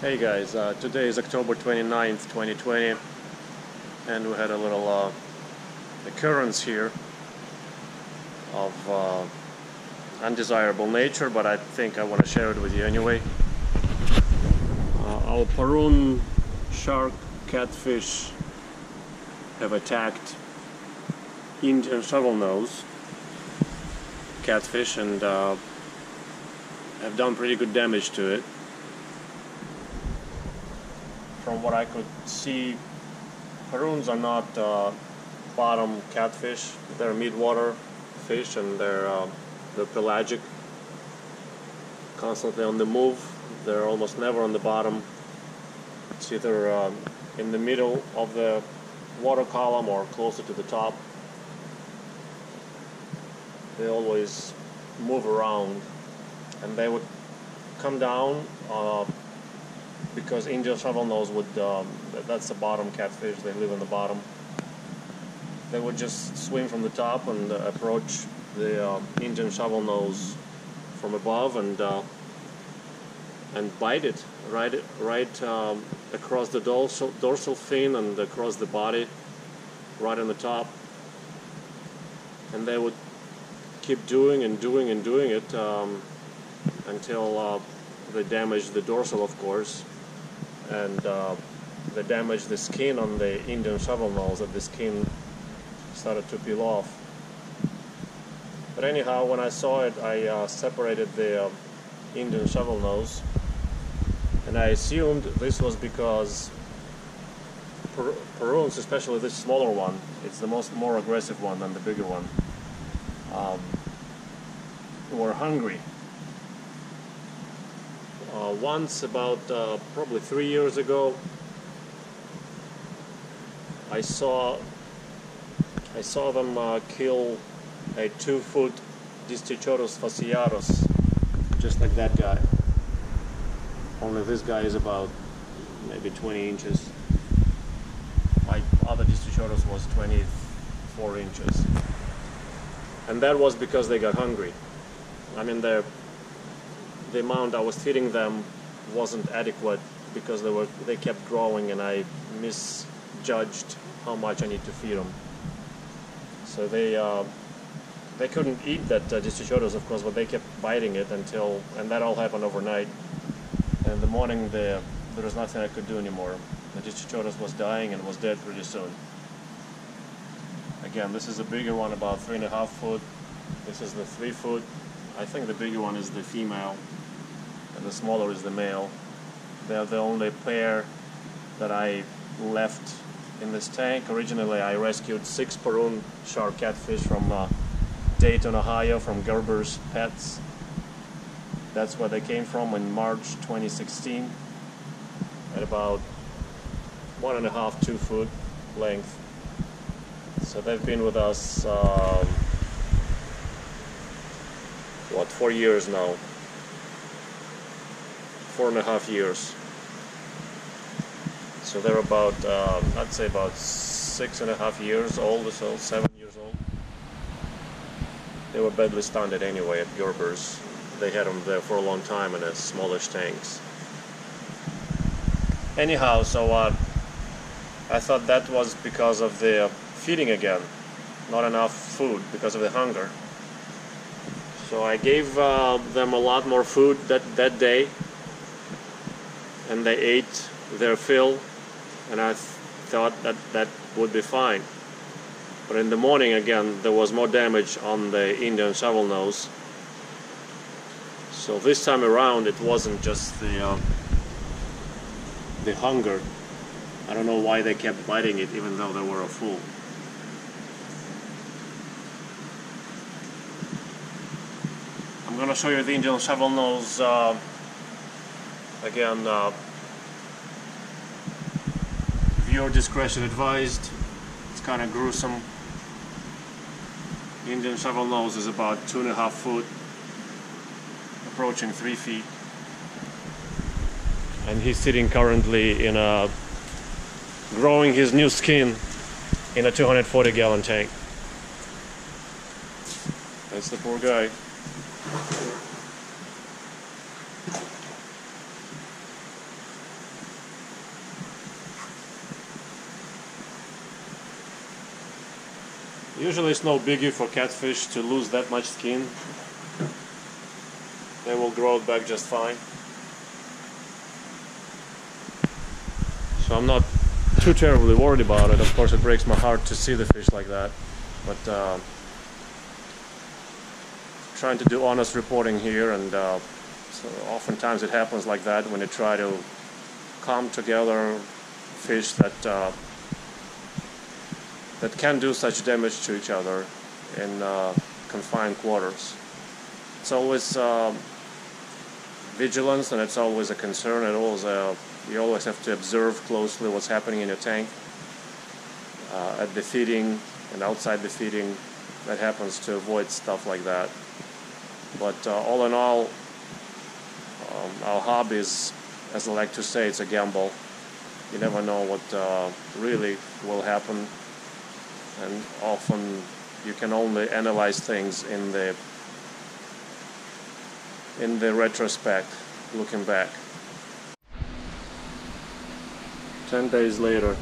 Hey guys, uh, today is October 29th, 2020, and we had a little uh, occurrence here of uh, undesirable nature, but I think I want to share it with you anyway. Uh, our Paroon shark catfish have attacked Indian shovelnose catfish and uh, have done pretty good damage to it. From what I could see, Paroons are not uh, bottom catfish. They're midwater fish and they're, uh, they're pelagic, constantly on the move. They're almost never on the bottom. It's either um, in the middle of the water column or closer to the top. They always move around and they would come down uh, because Indian shovelnose would, um, that's the bottom catfish, they live in the bottom. They would just swim from the top and uh, approach the uh, Indian shovelnose from above and uh, and bite it right right um, across the dorsal, dorsal fin and across the body, right on the top. And they would keep doing and doing and doing it um, until uh, they damage the dorsal, of course, and uh, they damaged the skin on the Indian shovel nose that the skin started to peel off. But anyhow, when I saw it, I uh, separated the uh, Indian shovelnose, and I assumed this was because per- Paroons, especially this smaller one, it's the most more aggressive one than the bigger one, um, were hungry uh, once about uh, probably three years ago I saw I saw them uh, kill a two foot Discochoros fasciatus just like that guy. Only this guy is about maybe 20 inches. My other Discochoros was 24 inches. And that was because they got hungry. I mean they're the amount I was feeding them wasn't adequate because they were they kept growing and I misjudged how much I need to feed them. So they uh, they couldn't eat that uh, Discochoros, of course, but they kept biting it until and that all happened overnight. And in the morning, the, there was nothing I could do anymore. The Discochoros was dying and was dead pretty soon. Again, this is a bigger one, about three and a half foot. This is the three foot. I think the bigger one is the female and the smaller is the male. They're the only pair that I left in this tank. Originally, I rescued six Paroon shark catfish from uh, Dayton, Ohio, from Gerber's Pets. That's where they came from in March 2016, at about one and a half, two foot length. So they've been with us, um, what, four years now four and a half years. So they're about, um, I'd say about six and a half years old so seven years old. They were badly stunted anyway at Gerber's. They had them there for a long time in a smallish tanks. Anyhow, so uh, I thought that was because of the feeding again. Not enough food because of the hunger. So I gave uh, them a lot more food that, that day and they ate their fill and I th thought that that would be fine. But in the morning again there was more damage on the Indian shovelnose. So this time around it wasn't just the uh, the hunger. I don't know why they kept biting it even though they were a fool. I'm gonna show you the Indian shovelnose uh, again uh, viewer discretion advised. It's kind of gruesome Indian shovel nose is about two and a half foot approaching three feet. And he's sitting currently in a growing his new skin in a 240 gallon tank. That's the poor guy Usually it's no biggie for catfish to lose that much skin. They will grow it back just fine. So I'm not too terribly worried about it. Of course it breaks my heart to see the fish like that. But uh, trying to do honest reporting here and uh, so oftentimes it happens like that when you try to come together fish that uh, that can do such damage to each other in uh, confined quarters. It's always um, vigilance and it's always a concern. It always uh, you always have to observe closely what's happening in your tank uh, at the feeding and outside the feeding. That happens to avoid stuff like that. But uh, all in all, um, our hobby is, as I like to say, it's a gamble. You never know what uh, really will happen and often you can only analyze things in the in the retrospect looking back 10 days later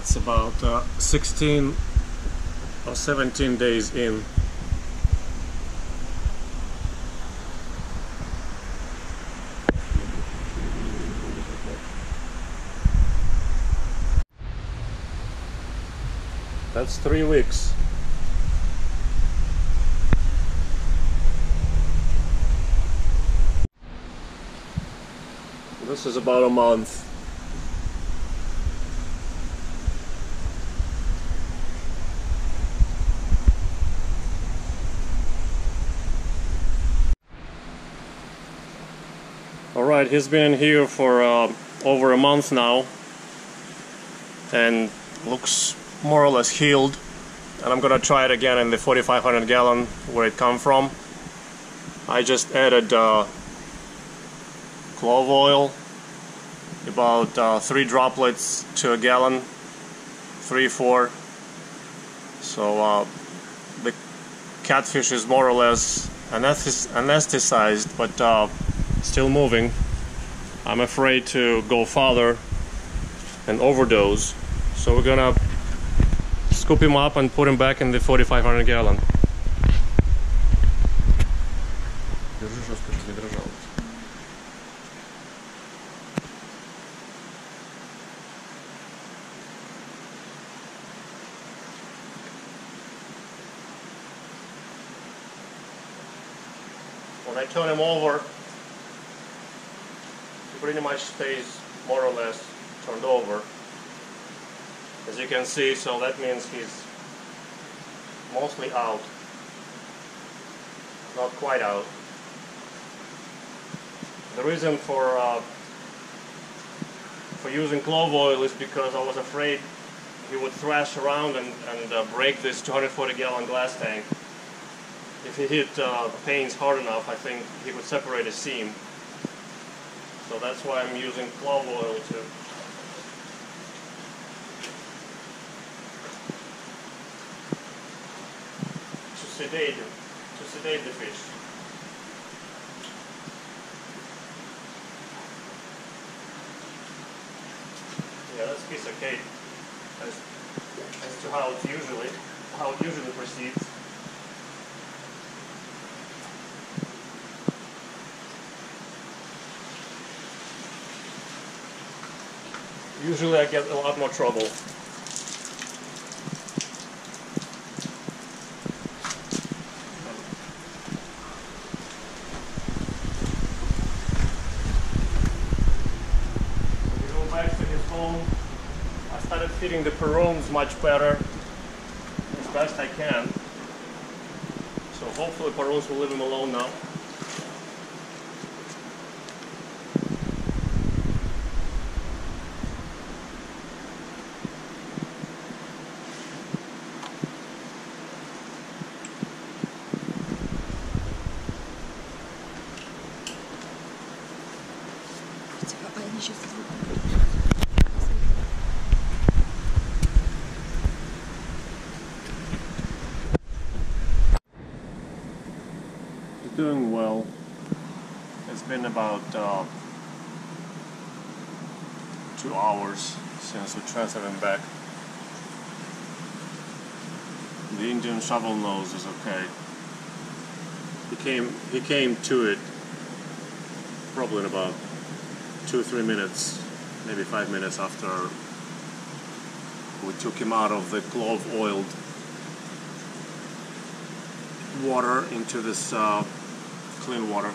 That's about uh, 16 or 17 days in. That's three weeks. This is about a month. He's been in here for uh, over a month now and looks more or less healed and I'm gonna try it again in the 4500 gallon where it come from. I just added uh, clove oil about uh, three droplets to a gallon three four so uh, the catfish is more or less anesthetized but uh, still moving. I'm afraid to go farther and overdose. So we're gonna scoop him up and put him back in the 4500 gallon. When I turn him over, pretty much stays more or less turned over. As you can see so that means he's mostly out. Not quite out. The reason for uh, for using clove oil is because I was afraid he would thrash around and, and uh, break this 240 gallon glass tank. If he hit uh, the panes hard enough I think he would separate a seam so that's why I'm using clove oil to to sedate to sedate the fish. Yeah, that's piece of cake as, as to how it usually how it usually proceeds. Usually I get a lot more trouble. We go back to his home. I started feeding the Paroons much better, as best I can. So hopefully Paroons will leave him alone now. It's been about uh, two hours since we transferred him back. The Indian shovel nose is okay. He came he came to it probably in about two or three minutes, maybe five minutes after we took him out of the clove oiled water into this uh, clean water.